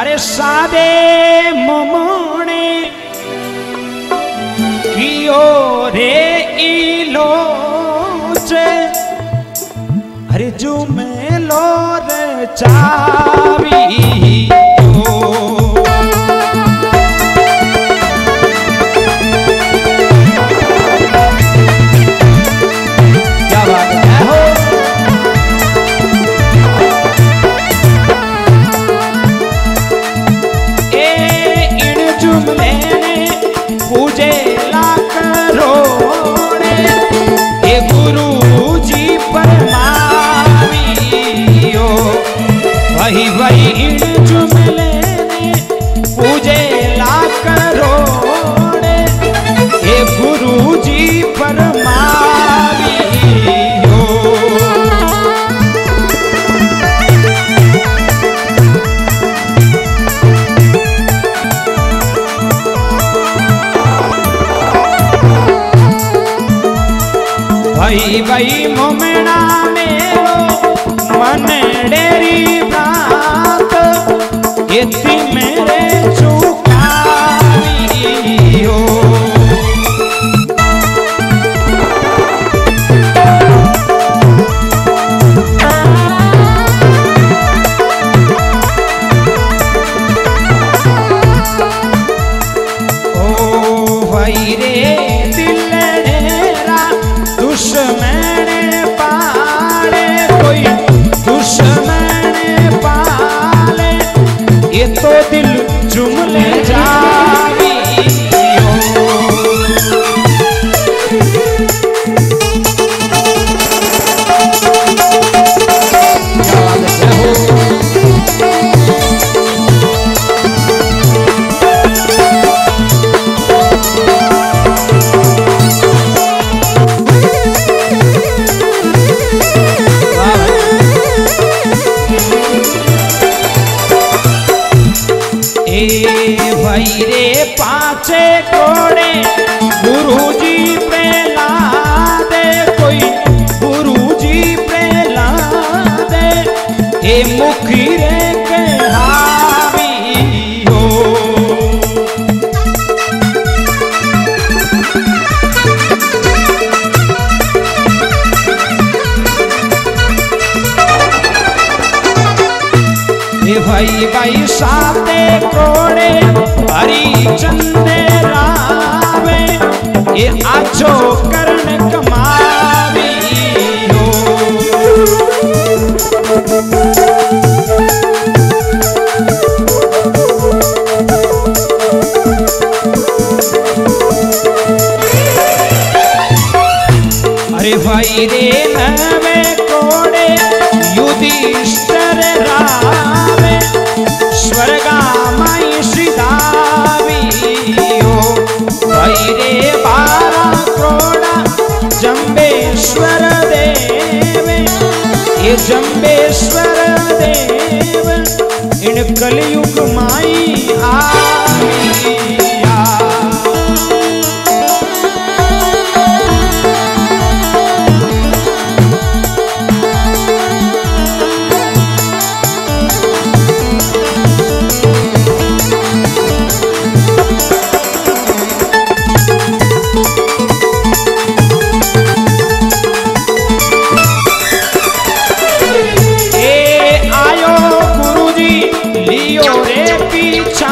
अरे सादे मोमोणे कियो रे इलोचे अरे जुमे मेलो रे चावी भाई भाई मोमना मेरो मन डेरी बात इतनी मेरे चुकावी ये चुम ले जुमले पाचे कोड़े गुरु जी ला दे कोई गुरुजी पे ला दे ए मुखी रे भाई भाई साते कोड़े हरी चंदे रावे ये आछो करण कमावी अरे भाई रे नवे कोड़े युधिष्ठर रावे कलयुग माई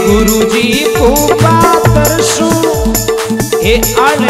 गुरुजी को पात्र सुनो। हे अल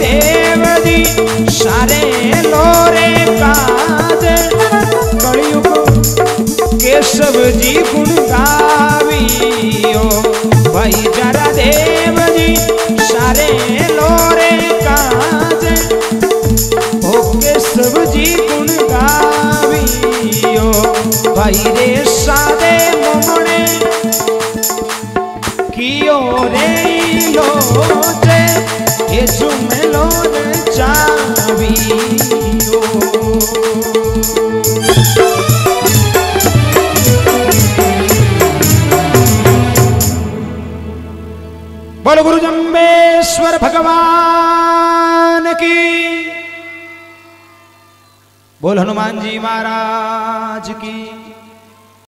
देव दी सारे लोरे काज कलयुग केशव जी गुण गावियो। देव जी सारे लोरे काज ओ केशव जी गुण गावियो। भाई रे सारे बोल गुरु जम्बेश्वर भगवान की। बोल हनुमान जी महाराज की।